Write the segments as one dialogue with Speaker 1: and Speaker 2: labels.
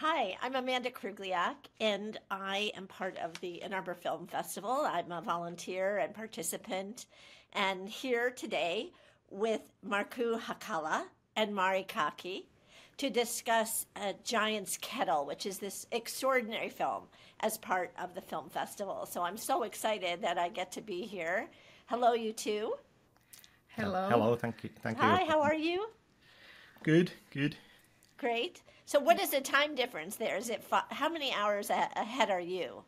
Speaker 1: Hi, I'm Amanda Krugliak, and I am part of the Ann Arbor Film Festival. I'm a volunteer and participant, and here today with Markku Hakala and Mari Käki to discuss a Giant's Kettle, which is this extraordinary film as part of the film festival. So I'm so excited that I get to be here. Hello, you two.
Speaker 2: Hello.
Speaker 3: Hello. Thank you. Thank you.
Speaker 1: Hi, how are you?
Speaker 3: Good. Good.
Speaker 1: Great. So, what is the time difference there? Is it fi- how many hours a- ahead are you?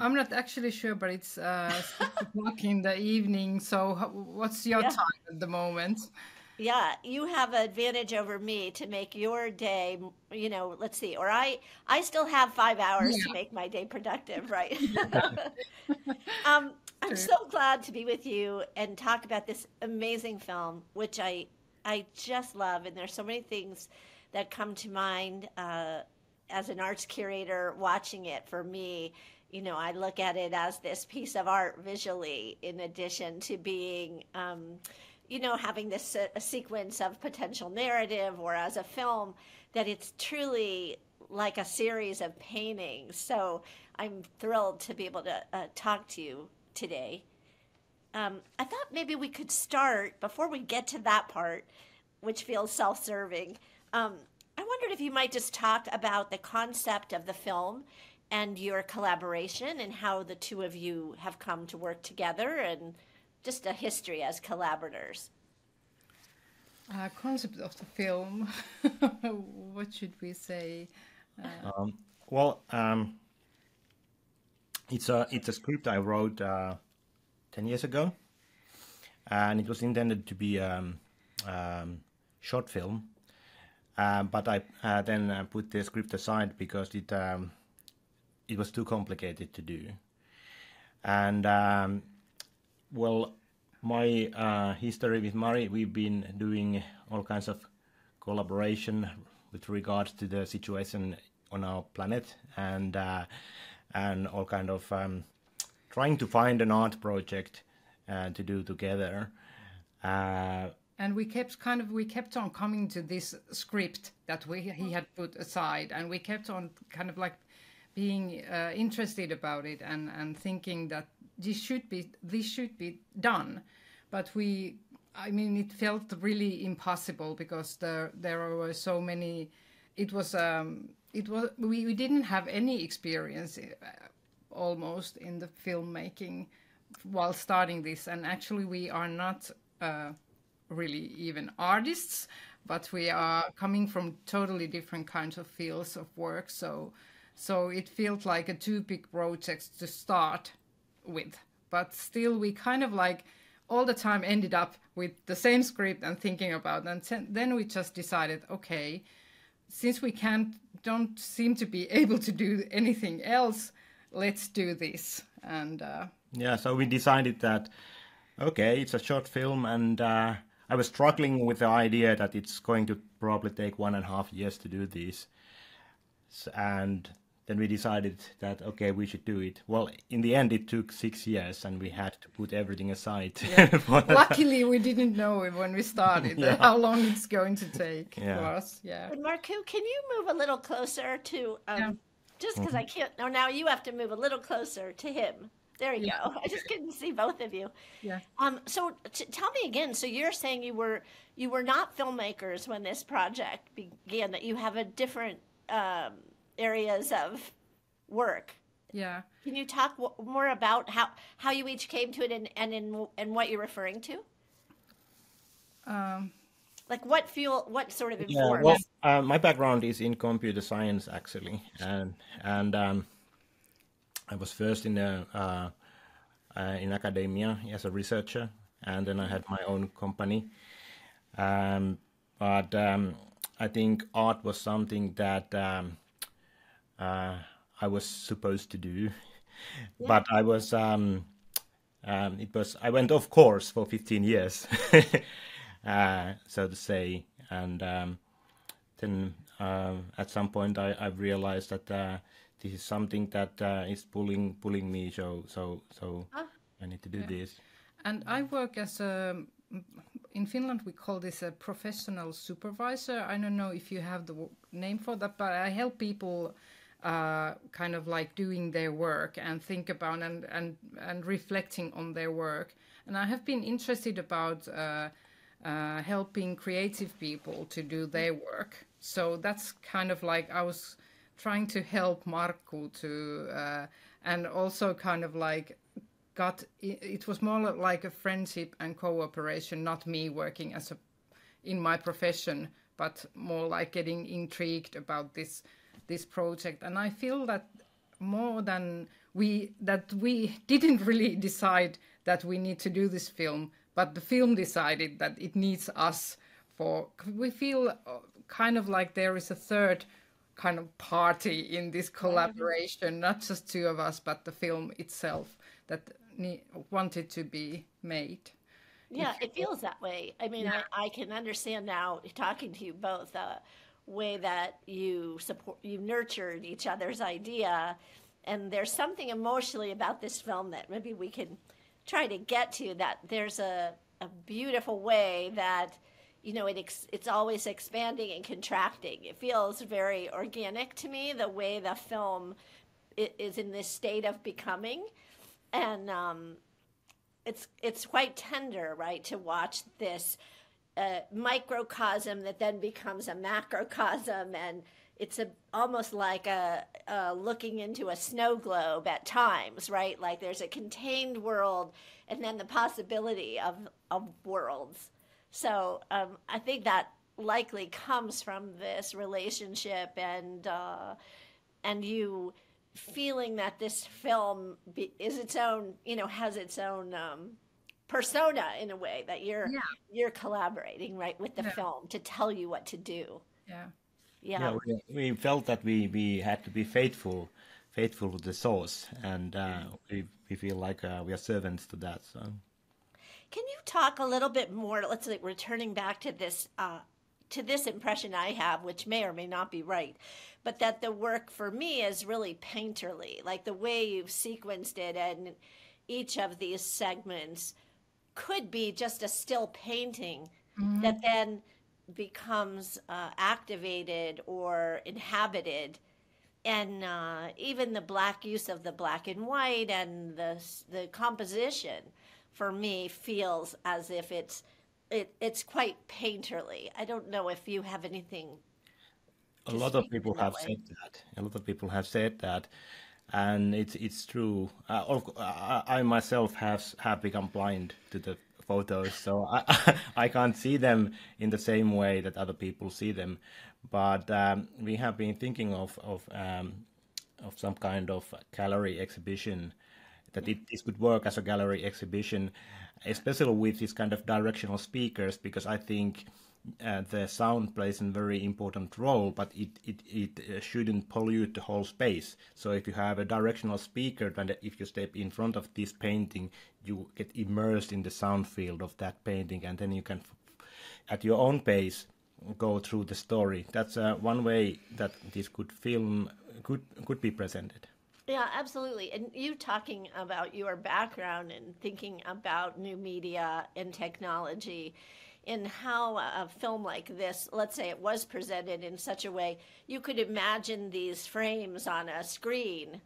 Speaker 2: I'm not actually sure, but it's uh, o'clock in the evening. So, what's your
Speaker 1: Yeah.
Speaker 2: time at the moment?
Speaker 1: Yeah, you have an advantage over me to make your day, you know, let's see, or I I still have 5 hours to make my day productive, right? um I'm
Speaker 2: True.
Speaker 1: so glad to be with you and talk about this amazing film which I I just love and there's so many things that come to mind uh as an arts curator watching it for me you know i look at it as this piece of art visually in addition to being um, you know having this a, a sequence of potential narrative or as a film that it's truly like a series of paintings so i'm thrilled to be able to uh, talk to you today um, I thought maybe we could start before we get to that part, which feels self serving. Um, I wondered if you might just talk about the concept of the film and your collaboration and how the two of you have come to work together and just a history as collaborators.
Speaker 2: Uh, concept of the film. what should we say?
Speaker 3: Um, well, um, it's a it's a script I wrote uh, ten years ago, and it was intended to be a um, um, short film. Uh, but I uh, then uh, put the script aside because it um, it was too complicated to do. And um, well, my uh, history with Mari, we've been doing all kinds of collaboration with regards to the situation on our planet and uh, and all kind of um, trying to find an art project uh, to do together.
Speaker 2: And we kept kind of we kept on coming to this script that we he had put aside, and we kept on kind of like being uh, interested about it and and thinking that this should be this should be done, but we. I mean, it felt really impossible because there there were so many. It was um, it was we, we didn't have any experience uh, almost in the filmmaking while starting this, and actually we are not. Uh, really even artists, but we are coming from totally different kinds of fields of work. So, so it felt like a two big projects to start with, but still we kind of like all the time ended up with the same script and thinking about, and then we just decided, okay, since we can't don't seem to be able to do anything else, let's do this. And uh,
Speaker 3: Yeah, so we decided that okay, it's a short film, and uh, I was struggling with the idea that it's going to probably take one and a half years to do this, and then we decided that okay, we should do it. Well, in the end, it took six years, and we had to put everything aside. for that.
Speaker 2: luckily, we didn't know it when we started how long it's going to take
Speaker 3: Yeah.
Speaker 2: for us. Yeah.
Speaker 1: And Markku, can you move a little closer to um,
Speaker 2: Yeah.
Speaker 1: just because I can't? No, now you have to move a little closer to him. There you go. I just couldn't see both of you.
Speaker 2: Yeah.
Speaker 1: Um, so t- tell me again. So you're saying you were you were not filmmakers when this project began. That you have a different um, areas of work.
Speaker 2: Yeah.
Speaker 1: Can you talk w- more about how how you each came to it and and in and what you're referring to?
Speaker 2: Um,
Speaker 1: Like what fuel? What sort of
Speaker 3: Yeah, well, uh, my background is in computer science actually, and and um, I was first in the uh, uh, in academia as a researcher, and then I had my own company. Um, but um, I think art was something that um, uh, I was supposed to do, but I was um, um, it was I went off course for 15 years, uh, so to say, and um, then uh, at some point I, I realized that uh, this is something that uh, is pulling pulling me. So so so I need to do this.
Speaker 2: and I work as a in Finland we call this a professional supervisor. I don't know if you have the name for that, but I help people uh, kind of like doing their work and think about and and and reflecting on their work. And I have been interested about uh, uh, helping creative people to do their work. So that's kind of like I was trying to help Markku to, uh, and also kind of like got it was more like a friendship and cooperation, not me working as a in my profession, but more like getting intrigued about this this project. And I feel that more than we that we didn't really decide that we need to do this film, but the film decided that it needs us for we feel uh, kind of like there is a third kind of party in this collaboration not just two of us but the film itself that wanted to be made.
Speaker 1: Yeah it feels that way. I mean yeah. I, I, can understand now talking to you both the uh, way that you support you nurtured each other's idea. And there's something emotionally about this film that maybe we can try to get to that there's a, a beautiful way that you know it ex- it's always expanding and contracting it feels very organic to me the way the film is in this state of becoming and um, it's it's quite tender right to watch this uh, microcosm that then becomes a macrocosm and it's a almost like a, a, looking into a snow globe at times, right? Like there's a contained world and then the possibility of, of worlds. So um, I think that likely comes from this relationship and uh, and you feeling that this film be, is its own, you know, has its own um, persona in a way that you're yeah. you're collaborating right with the yeah. film to tell you what to do.
Speaker 2: Yeah.
Speaker 3: Yeah. yeah we, we, felt that we, we had to be faithful, faithful to the source, and uh, we we feel like uh, we are servants to that. So.
Speaker 1: Can you talk a little bit more? Let's like returning back to this uh, to this impression I have, which may or may not be right, but that the work for me is really painterly, like the way you've sequenced it, and each of these segments could be just a still painting mm-hmm. that then becomes uh, activated or inhabited and uh, even the black use of the black and white and the the composition for me feels as if it's it, it's quite painterly. I don't know if you have anything.
Speaker 3: A lot of people have way. said that. A lot of people have said that, and it's it's true. Uh, I, I myself have have become blind to the photos, so I I can't see them in the same way that other people see them. But um, we have been thinking of of um, of some kind of gallery exhibition that it this could work as a gallery exhibition, especially with these kind of directional speakers, because I think uh, the sound plays a very important role, but it, it, it uh, shouldn't pollute the whole space. So if you have a directional speaker, then if you step in front of this painting, you get immersed in the sound field of that painting, and then you can, at your own pace, go through the story. That's uh, one way that this could film could could be presented.
Speaker 1: Yeah, absolutely. And you talking about your background and thinking about new media and technology in how a film like this, let's say it was presented in such a way, you could imagine these frames on a screen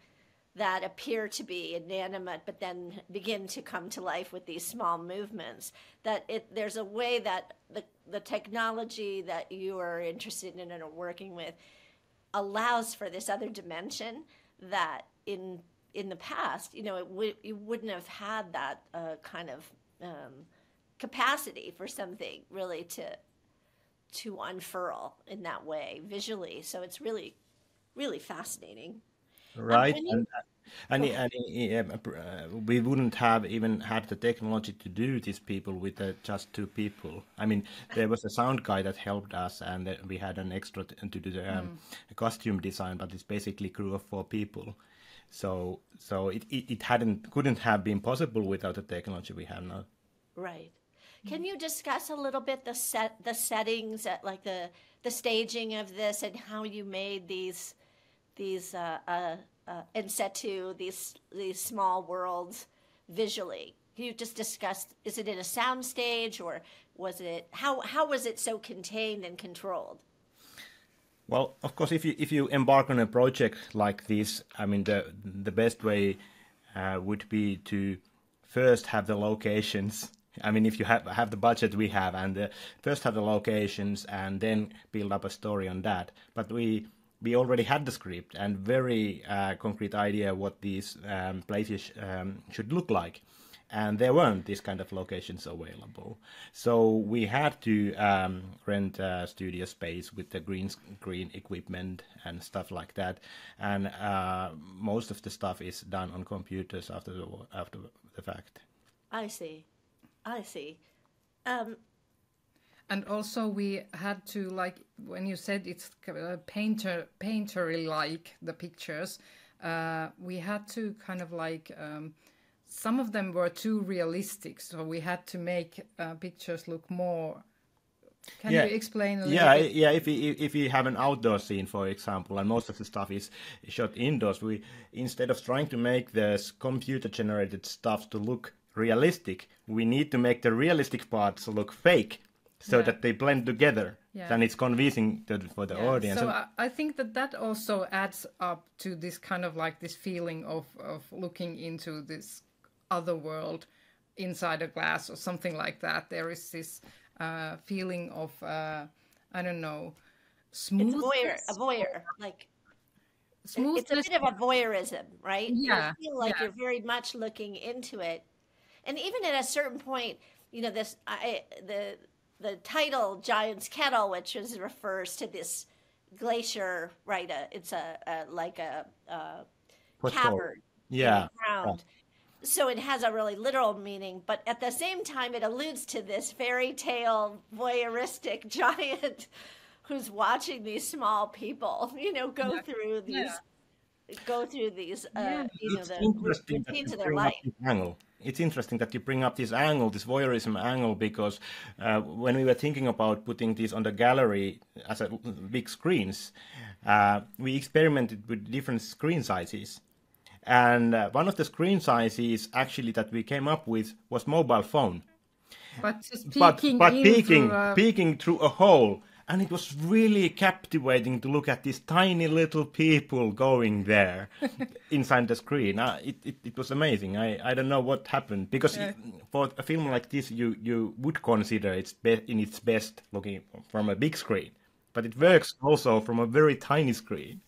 Speaker 1: that appear to be inanimate but then begin to come to life with these small movements that it there's a way that the, the technology that you are interested in and are working with allows for this other dimension that in in the past you know it would you wouldn't have had that uh, kind of um, capacity for something really to to unfurl in that way visually. So it's really really fascinating.
Speaker 3: Right. Um, and, and, and, and uh, we wouldn't have even had the technology to do these people with uh, just two people. I mean, there was a sound guy that helped us, and we had an extra to do the um, mm. costume design, but it's basically crew of four people. So, so it, it, it hadn't couldn't have been possible without the technology we have now.
Speaker 1: Right. Can you discuss a little bit the set, the settings, at, like the the staging of this, and how you made these these uh, uh, uh, in situ these these small worlds visually? Can you just discuss? Is it in a sound stage, or was it how how was it so contained and controlled?
Speaker 3: Well, of course, if you if you embark on a project like this, I mean the the best way uh, would be to first have the locations. I mean, if you have have the budget we have, and uh, first have the locations, and then build up a story on that. But we we already had the script and very uh, concrete idea what these um, places um, should look like and there weren't these kind of locations available. So we had to um, rent a studio space with the green screen equipment and stuff like that. And uh, most of the stuff is done on computers after the after the fact.
Speaker 1: I see, I see. Um,
Speaker 2: and also we had to like when you said it's painter painterly like the pictures. Uh, we had to kind of like. Um, some of them were too realistic, so we had to make uh, pictures look more. Can yeah. you explain a little
Speaker 3: yeah,
Speaker 2: bit?
Speaker 3: Yeah, if we, if we have an outdoor scene, for example, and most of the stuff is shot indoors, we instead of trying to make this computer-generated stuff to look realistic, we need to make the realistic parts look fake, so yeah. that they blend together. Yeah. Then it's convincing to, for the yeah. audience.
Speaker 2: So I, I think that that also adds up to this kind of like this feeling of of looking into this other world inside a glass or something like that. There is this uh, feeling of uh, I don't know smooth.
Speaker 1: It's a voyeur, a voyeur, like It's a bit of a voyeurism, right?
Speaker 2: Yeah,
Speaker 1: you feel like
Speaker 2: yeah.
Speaker 1: you're very much looking into it, and even at a certain point, you know this I, the the title "Giant's Kettle," which is refers to this glacier, right? A, it's a, a like a, a cavern,
Speaker 3: yeah,
Speaker 1: ground. Yeah so it has a really literal meaning, but at the same time, it alludes to this fairy tale voyeuristic giant who's watching these small people, you know, go yeah. through these, yeah. go through these, uh, yeah. you know, the routines of their life.
Speaker 3: Angle. It's interesting that you bring up this angle, this voyeurism angle, because uh, when we were thinking about putting this on the gallery as a big screens, uh, we experimented with different screen sizes and uh, one of the screen sizes actually that we came up with was mobile phone.
Speaker 2: But peeking,
Speaker 3: but, but peeking, through a... peeking through a hole. And it was really captivating to look at these tiny little people going there inside the screen. Uh, it, it, it, was amazing. I, I don't know what happened because yeah. for a film like this, you, you would consider it's be- in its best looking from a big screen, but it works also from a very tiny screen.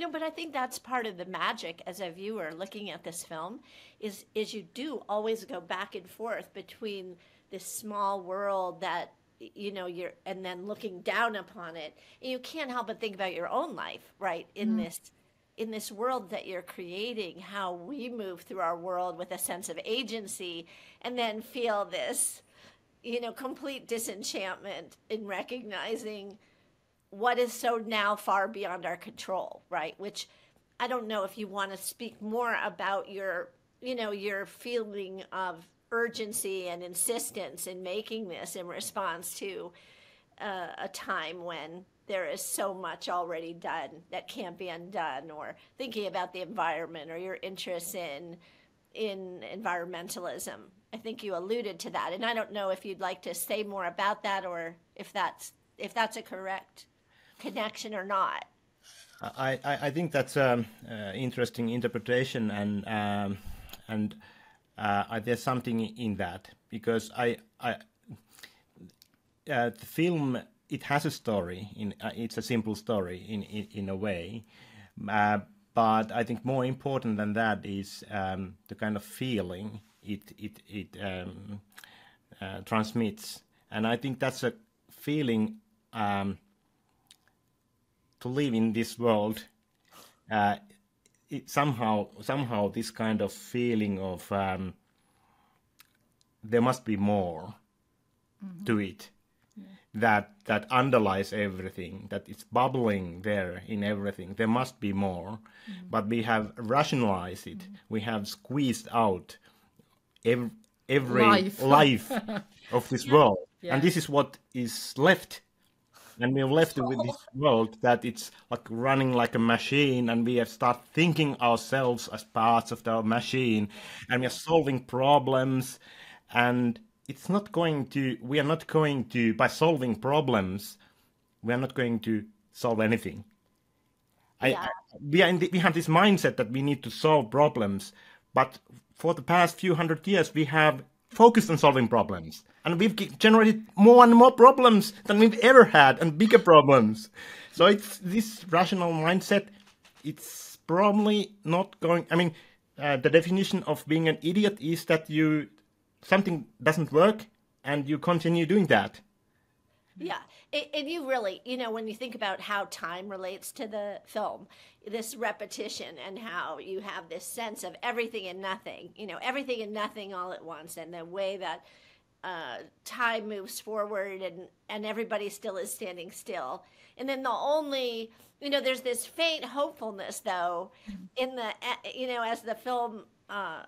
Speaker 1: No, but I think that's part of the magic as a viewer looking at this film is is you do always go back and forth between this small world that you know you're and then looking down upon it. And you can't help but think about your own life, right? In mm. this in this world that you're creating, how we move through our world with a sense of agency and then feel this you know complete disenchantment in recognizing what is so now far beyond our control, right? Which I don't know if you want to speak more about your, you know, your feeling of urgency and insistence in making this in response to uh, a time when there is so much already done that can't be undone or thinking about the environment or your interest in in environmentalism i think you alluded to that and i don't know if you'd like to say more about that or if that's if that's a correct connection or not.
Speaker 3: I, I, think that's an um, uh, interesting interpretation, and um, and uh, there's something in that because I, I uh, the film it has a story. In uh, it's a simple story in in, in a way, uh, but I think more important than that is um, the kind of feeling it it it um, uh, transmits, and I think that's a feeling. Um, to live in this world, uh, it, somehow somehow this kind of feeling of um, there must be more mm-hmm. to it yeah. that that underlies everything that it's bubbling there in everything there must be more mm-hmm. but we have rationalized it mm-hmm. we have squeezed out every, every life, life of this yeah. world yeah. and this is what is left and we're left with this world that it's like running like a machine and we have start thinking ourselves as parts of the machine and we are solving problems and it's not going to we are not going to by solving problems we are not going to solve anything
Speaker 1: Yeah.
Speaker 3: I, we are in the, we have this mindset that we need to solve problems but for the past few hundred years we have focused on solving problems. And we've generated more and more problems than we've ever had and bigger problems. So it's this rational mindset it's probably not going i mean uh, the definition of being an idiot is that you something doesn't work and you continue doing that.
Speaker 1: Yeah, and you really, you know, when you think about how time relates to the film, this repetition and how you have this sense of everything and nothing, you know, everything and nothing all at once, and the way that uh, time moves forward and and everybody still is standing still, and then the only, you know, there's this faint hopefulness though, in the, eh, you know, as the film. Uh,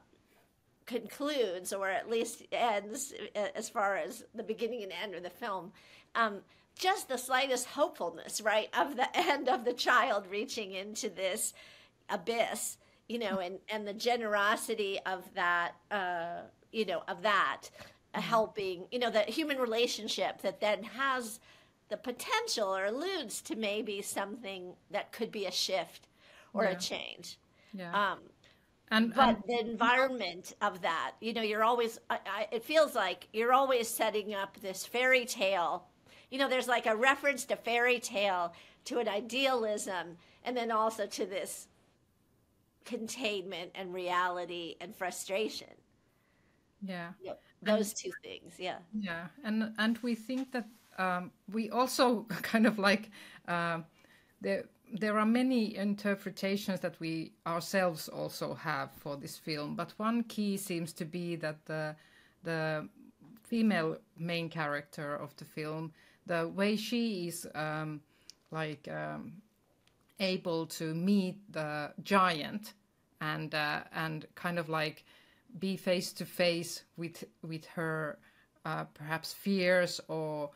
Speaker 1: concludes or at least ends uh, as far as the beginning and end of the film um, just the slightest hopefulness right of the end of the child reaching into this abyss you know and and the generosity of that uh, you know of that uh, helping you know the human relationship that then has the potential or alludes to maybe something that could be a shift or
Speaker 2: Yeah.
Speaker 1: a change
Speaker 2: Yeah.
Speaker 1: um,
Speaker 2: and,
Speaker 1: but
Speaker 2: and
Speaker 1: the environment of that you know you're always I, I, it feels like you're always setting up this fairy tale. You know there's like a reference to fairy tale to an idealism and then also to this containment and reality and frustration.
Speaker 2: Yeah.
Speaker 1: Those two things yeah.
Speaker 2: Yeah, and and we think that um, we also kind of like um there there are many interpretations that we ourselves also have for this film, but one key seems to be that the the female main character of the film, the way she is um, like um, able to meet the giant and uh, and kind of like be face to face with with her uh, perhaps fears or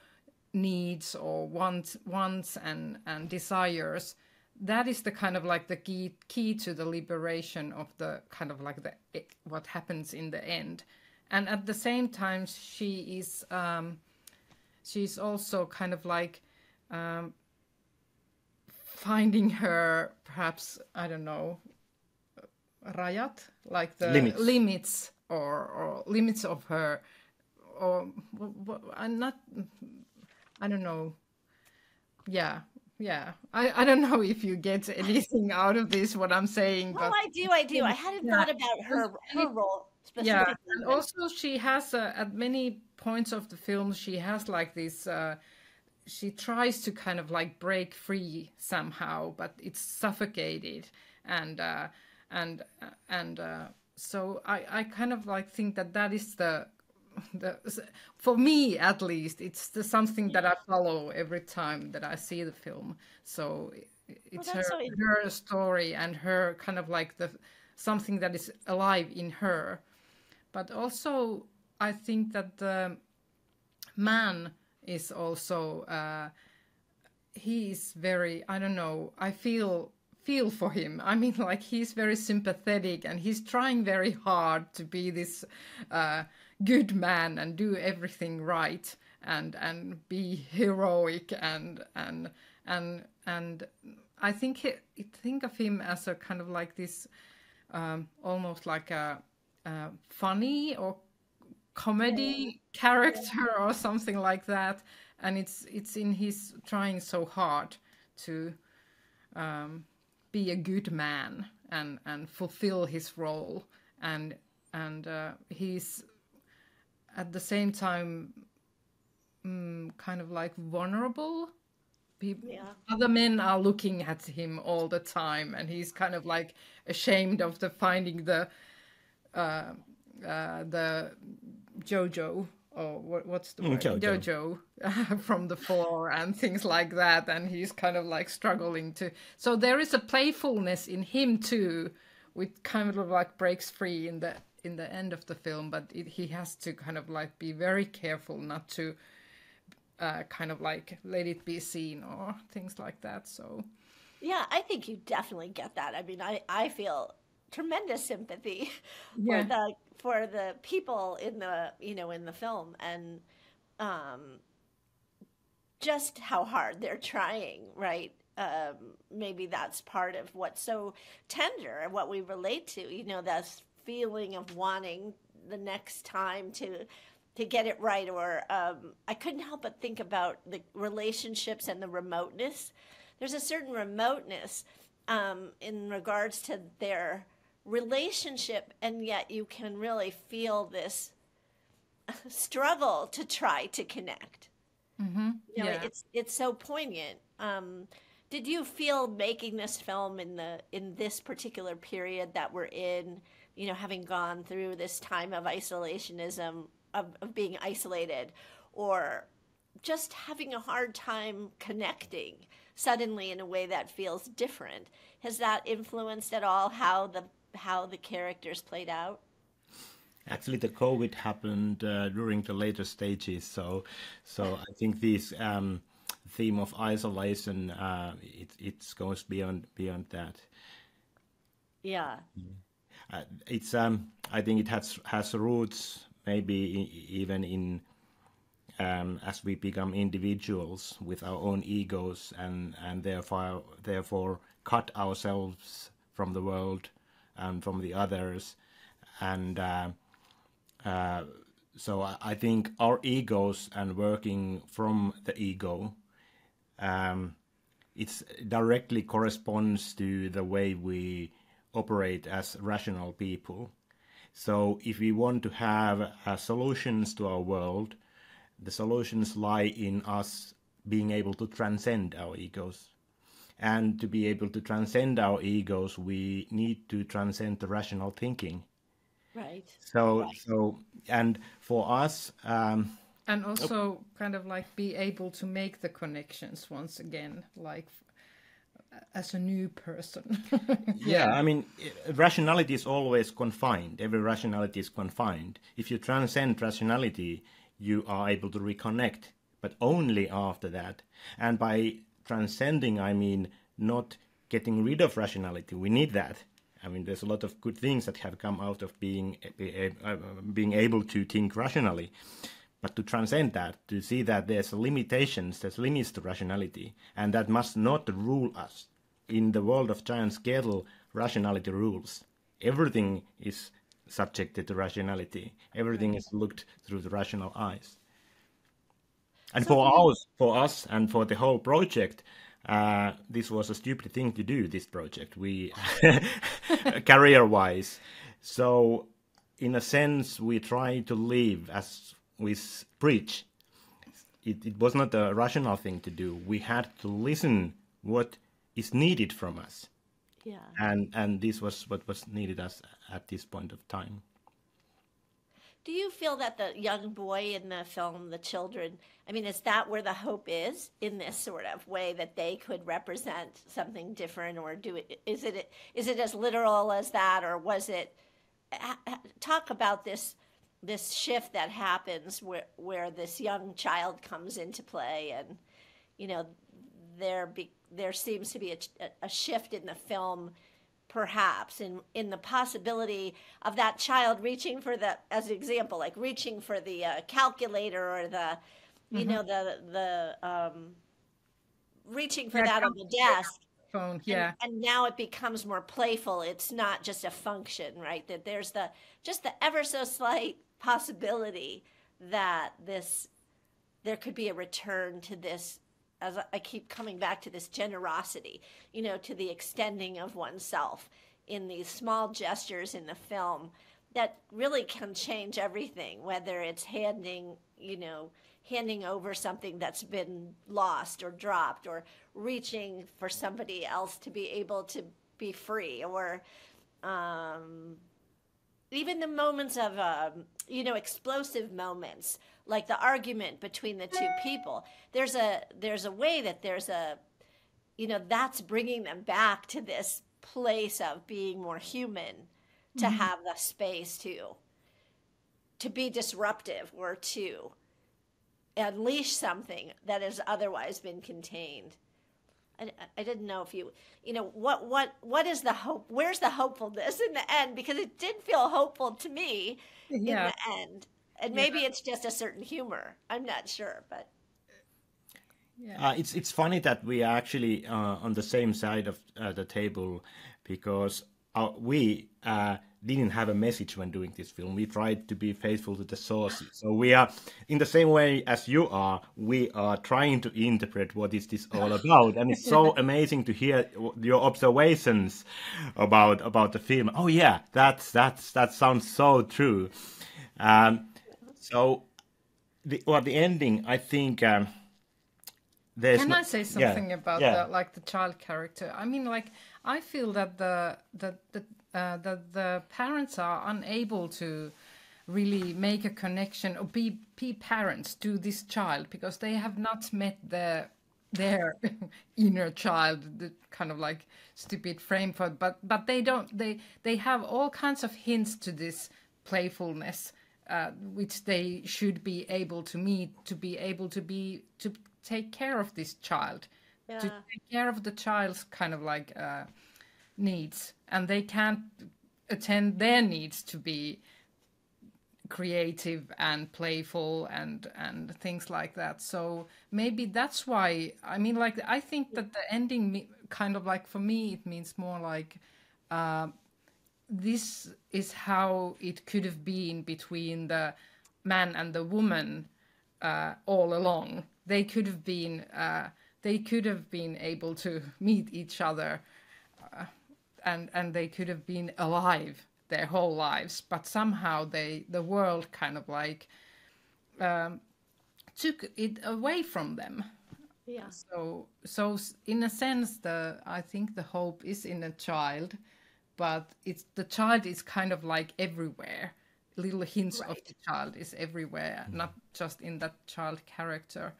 Speaker 2: needs or wants wants and and desires that is the kind of like the key key to the liberation of the kind of like the what happens in the end. And at the same time she is um she's also kind of like um finding her perhaps i don't know rayat like the
Speaker 3: Limits.
Speaker 2: limits or, or limits of her or i'm not i don't know. Yeah yeah. I, I don't know if you get anything out of this what i'm saying
Speaker 1: well
Speaker 2: but
Speaker 1: i do i do. I hadn't
Speaker 2: Yeah.
Speaker 1: thought about her her role
Speaker 2: yeah and also she has uh, at many points of the film she has like this uh, she tries to kind of like break free somehow but it's suffocated and uh, and uh, and uh, so I, I kind of like think that that is the the for me at least it's the something that I follow every time that I see the film. So it- it's her
Speaker 1: so
Speaker 2: her story and her kind of like the something that is alive in her. But also I think that the man is also uh, he is very I don't know I feel feel for him. I mean like he's very sympathetic and he's trying very hard to be this uh, good man and do everything right and and be heroic and and and and I think he, think of him as a kind of like this um, almost like a, a funny or comedy character or something like that. And it's it's in his trying so hard to um, be a good man and and fulfill his role. And and uh, he's at the same time mm, kind of like vulnerable Peop-
Speaker 1: Yeah.
Speaker 2: other men are looking at him all the time and he's kind of like ashamed of the finding the uh, uh, the jojo or what, what's the
Speaker 3: Mm,
Speaker 2: word
Speaker 3: Jojo.
Speaker 2: jojo from the floor and things like that and he's kind of like struggling to so there is a playfulness in him too which kind of like breaks free in the in the end of the film but it, he has to kind of like be very careful not to uh, kind of like let it be seen or things like that. So
Speaker 1: yeah, I think you definitely get that. I mean, I I feel tremendous sympathy
Speaker 2: Yeah.
Speaker 1: for the for the people in the you know in the film and um just how hard they're trying right um maybe that's part of what's so tender and what we relate to you know that feeling of wanting the next time to to get it right or um i couldn't help but think about the relationships and the remoteness there's a certain remoteness um, in regards to their relationship, and yet you can really feel this struggle to try to connect.
Speaker 2: mm-hmm.
Speaker 1: You know,
Speaker 2: yeah.
Speaker 1: it's it's so poignant. Um, did you feel making this film in the in this particular period that we're in? You know, having gone through this time of isolationism, of, of being isolated, or just having a hard time connecting suddenly in a way that feels different. Has that influenced at all how the how the characters played out?
Speaker 3: Actually, the COVID happened uh, during the later stages, so so I think this um, theme of isolation uh, it it goes beyond beyond that.
Speaker 1: Yeah.
Speaker 3: Uh, it's um, I think it has has roots maybe even in um, as we become individuals with our own egos and and therefore therefore cut ourselves from the world and from the others. And uh, uh, so I, I think our egos and working from the ego um, it's directly corresponds to the way we operate as rational people so if we want to have uh, solutions to our world the solutions lie in us being able to transcend our egos. And to be able to transcend our egos, we need to transcend the rational thinking.
Speaker 1: Right.
Speaker 3: So, so, and for us, um,
Speaker 2: and also kind of like be able to make the connections once again, like as a new person.
Speaker 3: yeah, I mean, rationality is always confined. Every rationality is confined. If you transcend rationality, you are able to reconnect, but only after that. And by transcending, I mean not getting rid of rationality. We need that. I mean, there's a lot of good things that have come out of being eh, eh, eh, uh, being able to think rationally. But to transcend that, to see that there's limitations, there's limits to rationality, and that must not rule us. In the world of Giant's Kettle, rationality rules. Everything is subjected to rationality. Everything is looked through the rational eyes. And for us, for us, and for the whole project, uh, this was a stupid thing to do. This project, we career-wise. So, in a sense, we try to live as we preach. It, it was not a rational thing to do. We had to listen what is needed from us,
Speaker 1: Yeah.
Speaker 3: and and this was what was needed us at this point of time.
Speaker 1: Do you feel that the young boy in the film, the children, I mean, is that where the hope is in this sort of way that they could represent something different or do it? Is it, is it as literal as that or was it, ha- ha- talk about this, this shift that happens where, where this young child comes into play and, you know, there be, there seems to be a, a shift in the film perhaps in in the possibility of that child reaching for the as an example like reaching for the uh, calculator or the you know the the um reaching for
Speaker 2: Yeah,
Speaker 1: that on the desk.
Speaker 2: Phone, yeah.
Speaker 1: and, and now it becomes more playful. It's not just a function right? That there's the just the ever so slight possibility that this there could be a return to this as I- keep coming back to this generosity, you know, to the extending of oneself in these small gestures in the film that really can change everything, whether it's handing, you know, handing over something that's been lost or dropped or reaching for somebody else to be able to be free or um, even the moments of um, you know explosive moments like the argument between the two people there's a there's a way that there's a you know that's bringing them back to this place of being more human to have the space to to be disruptive or to unleash something that has otherwise been contained. I, I didn't know if you, you know, what what what is the hope? Where's the hopefulness in the end? Because it did feel hopeful to me
Speaker 2: Yeah.
Speaker 1: in the end, and maybe it's just a certain humor. I'm not sure, but
Speaker 2: Yeah.
Speaker 3: Uh, it's it's funny that we are actually uh, on the same side of uh, the table because uh, we uh, didn't have a message when doing this film. We tried to be faithful to the sources. So we are in the same way as you are. We are trying to interpret what is this all about, and it's so amazing to hear your observations about about the film. Oh yeah, that's that's that sounds so true. Um, so the well, the ending, I think. Um, there's
Speaker 2: Can
Speaker 3: no-
Speaker 2: I say
Speaker 3: yeah,
Speaker 2: something about
Speaker 3: yeah.
Speaker 2: the like the child character? I mean, like I feel that the the the uh, the parents are unable to really make a connection or be be parents to this child because they have not met their their inner child the kind of like stupid frame for but but they don't they they have all kinds of hints to this playfulness uh, which they should be able to meet to be able to be to take care of this child to take care of the child's kind of like uh, needs and they can't attend their needs to be creative and playful and and things like that so maybe that's why i mean like i think that the ending kind of like for me it means more like uh, this is how it could have been between the man and the woman uh, all along. They could have been uh, they could have been able to meet each other, uh, and and they could have been alive their whole lives. But somehow they the world kind of like um, took it away from them.
Speaker 1: yeah,
Speaker 2: So so in a sense, the I think the hope is in a child, but it's the child is kind of like everywhere. Little hints of the child is everywhere, not just in that child character.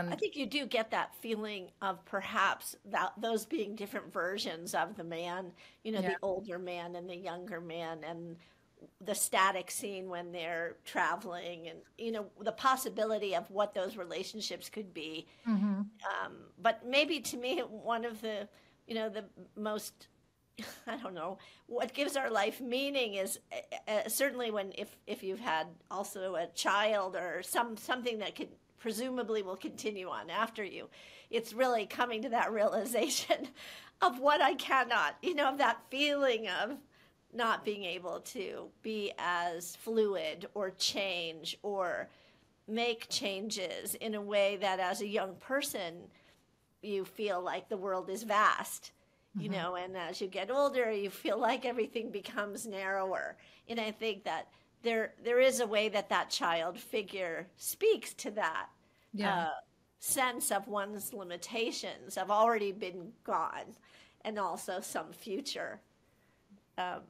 Speaker 2: And
Speaker 1: I think you do get that feeling of perhaps that those being different versions of the man, you know,
Speaker 2: Yeah.
Speaker 1: the older man and the younger man, and the static scene when they're traveling, and you know, the possibility of what those relationships could be. Um, but maybe to me, one of the, you know, the most I don't know what gives our life meaning is uh, uh, certainly when if if you've had also a child or some something that could presumably will continue on after you. It's really coming to that realization of what I cannot you know of that feeling of not being able to be as fluid or change or make changes in a way that as a young person you feel like the world is vast you mm-hmm. know and as you get older you feel like everything becomes narrower. And i think that there there is a way that that child figure speaks to that
Speaker 2: Yeah.
Speaker 1: uh, sense of one's limitations have already been gone and also some future. Um,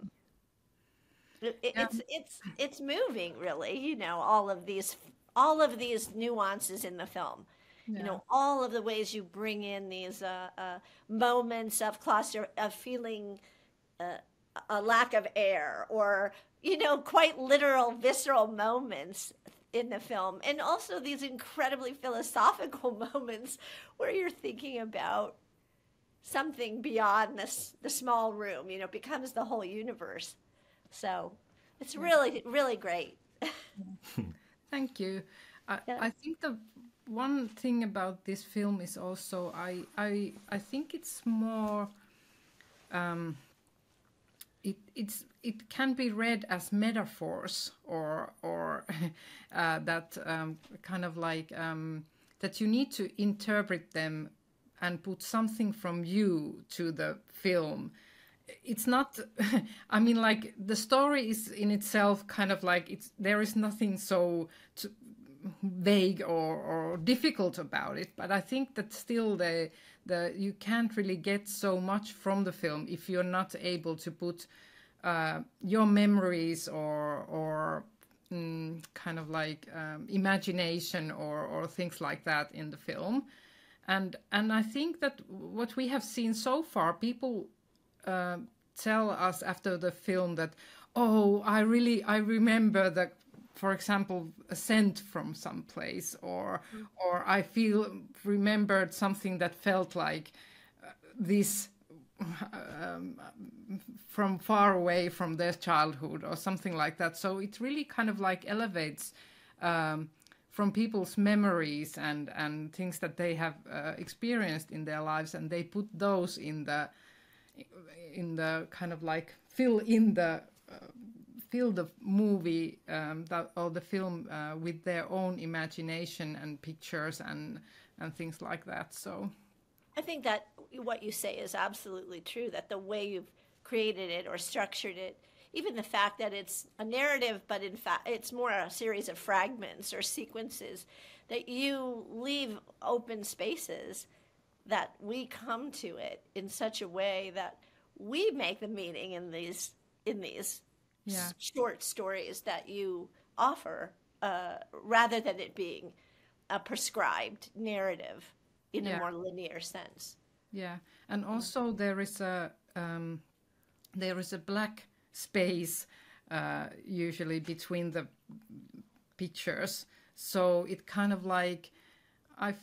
Speaker 1: it, it's it's it's moving really you know all of these all of these nuances in the film. You know all of the ways you bring in these uh, uh, moments of cluster of feeling uh, a lack of air or you know quite literal visceral moments in the film and also these incredibly philosophical moments where you're thinking about something beyond this the small room you know becomes the whole universe so it's really really great
Speaker 2: Thank you. I,
Speaker 1: Yeah.
Speaker 2: I think the one thing about this film is also I I I think it's more um it it's it can be read as metaphors or or uh, that um, kind of like um, that you need to interpret them and put something from you to the film. It's not i mean like the story is in itself kind of like it's there is nothing so to, vague or, or difficult about it but i think that still the the you can't really get so much from the film if you're not able to put uh, your memories or or mm, kind of like um, imagination or or things like that in the film. And and I think that what we have seen so far, people uh, tell us after the film that, oh, I really I remember that, for example, a scent from some place, or or I feel remembered something that felt like uh, this um, from far away from their childhood or something like that. So it really kind of like elevates um, from people's memories and and things that they have uh, experienced in their lives, and they put those in the in the kind of like fill in the uh, fill the movie um, that, or the film uh, with their own imagination and pictures and and things like that. So
Speaker 1: I think that what you say is absolutely true. That the way you've created it or structured it, even the fact that it's a narrative, but in fact it's more a series of fragments or sequences, that you leave open spaces that we come to it in such a way that we make the meaning in these in these
Speaker 2: Yeah.
Speaker 1: short stories that you offer, uh, rather than it being a prescribed narrative in
Speaker 2: Yeah.
Speaker 1: a more linear sense.
Speaker 2: Yeah, and also there is a um, there is a black space uh, usually between the pictures, so it kind of like I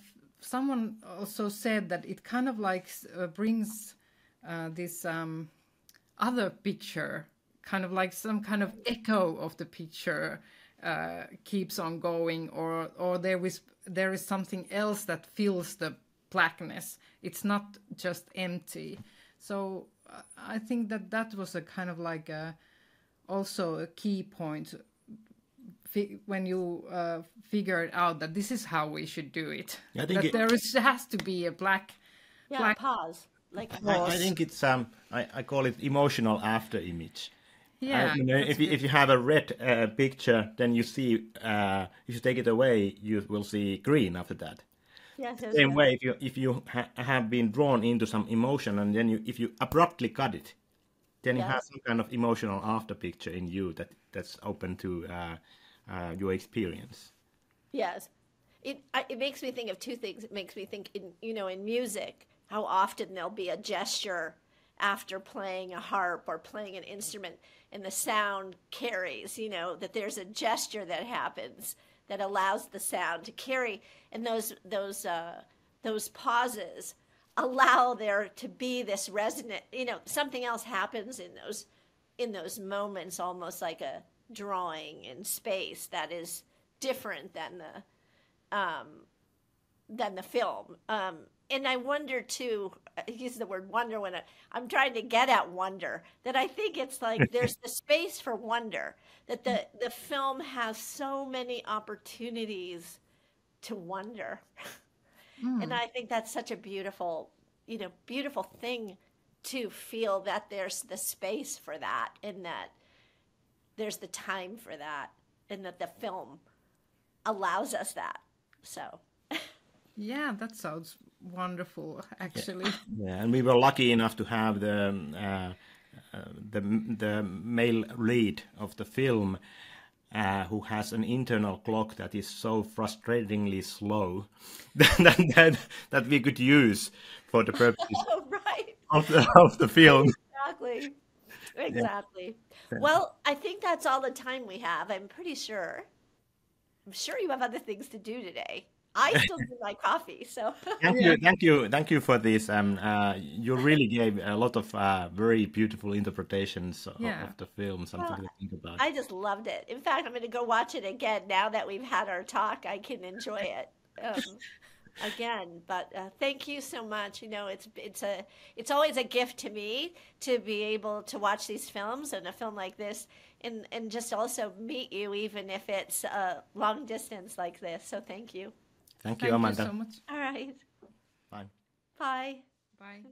Speaker 2: someone also said that it kind of like uh, brings uh, this um, other picture, kind of like some kind of echo of the picture uh, keeps on going, or or there is there is something else that fills the blackness. It's not just empty. So uh, I think that that was a kind of like a also a key point when you uh, figured out that this is how we should do it.
Speaker 3: I think
Speaker 2: that
Speaker 3: it-
Speaker 2: there is has to be a black.
Speaker 1: Yeah,
Speaker 2: Black-
Speaker 1: pause. Like
Speaker 3: I, I think it's um I, I call it emotional after image.
Speaker 2: Yeah,
Speaker 3: Uh, you know, if you if you have a red uh, picture, then you see uh, if you take it away, you will see green after that.
Speaker 1: yes, yes,
Speaker 3: Same
Speaker 1: yes.
Speaker 3: way, if you if you ha- have been drawn into some emotion, and then you if you abruptly cut it, then you have some kind of emotional after picture in you that that's open to uh, uh, your experience.
Speaker 1: Yes, it I, it makes me think of two things. It makes me think in you know in music how often there'll be a gesture after playing a harp or playing an instrument, and the sound carries. You know that there's a gesture that happens that allows the sound to carry, and those those uh, those pauses allow there to be this resonant. You know something else happens in those in those moments, almost like a drawing in space that is different than the um, than the film. Um, and I wonder too. I use the word wonder when I, I'm trying to get at wonder. That I think it's like there's the space for wonder. That the the film has so many opportunities to wonder, and I think that's such a beautiful, you know, beautiful thing to feel that there's the space for that, and that there's the time for that, and that the film allows us that. So.
Speaker 2: Yeah, that sounds wonderful, actually.
Speaker 3: Yeah, and we were lucky enough to have the uh, uh, the the male lead of the film, uh, who has an internal clock that is so frustratingly slow that that, that we could use for the purposes
Speaker 1: Oh, right.
Speaker 3: of the of the film.
Speaker 1: Exactly. Exactly. Well, I think that's all the time we have. I'm pretty sure. I'm sure you have other things to do today. I still do my coffee, so
Speaker 3: Thank you, thank you, thank you for this. Um, uh, you really gave a lot of uh, very beautiful interpretations of,
Speaker 2: Yeah.
Speaker 3: of the film. Something to think about.
Speaker 1: I just loved it. In fact, I'm going to go watch it again now that we've had our talk. I can enjoy it um, again. But uh, thank you so much. You know, it's it's a it's always a gift to me to be able to watch these films and a film like this, and and just also meet you, even if it's a long distance like this. So thank you.
Speaker 3: Thank you,
Speaker 2: Thank you
Speaker 3: Amanda.
Speaker 2: so much.
Speaker 1: All right.
Speaker 3: Bye.
Speaker 1: Bye.
Speaker 2: Bye.